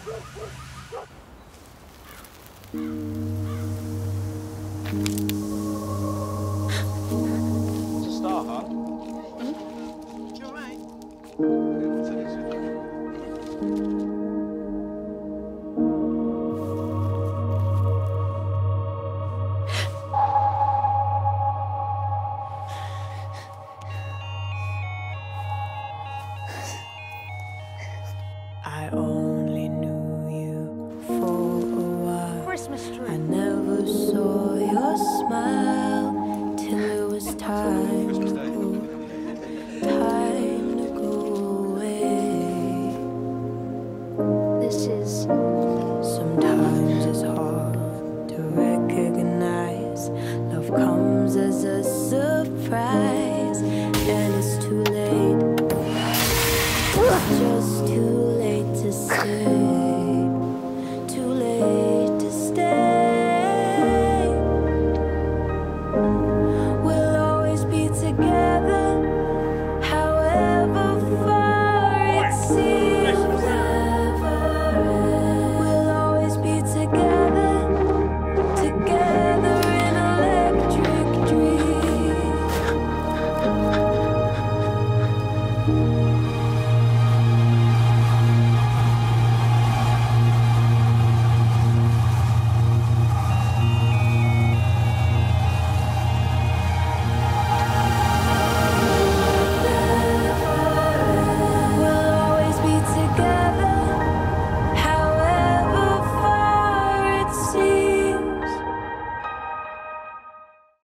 It's a star, huh? Mm -hmm. You alright? saw your smile till it was time. Time to go away. This is sometimes it's hard to recognize. Love comes as a surprise.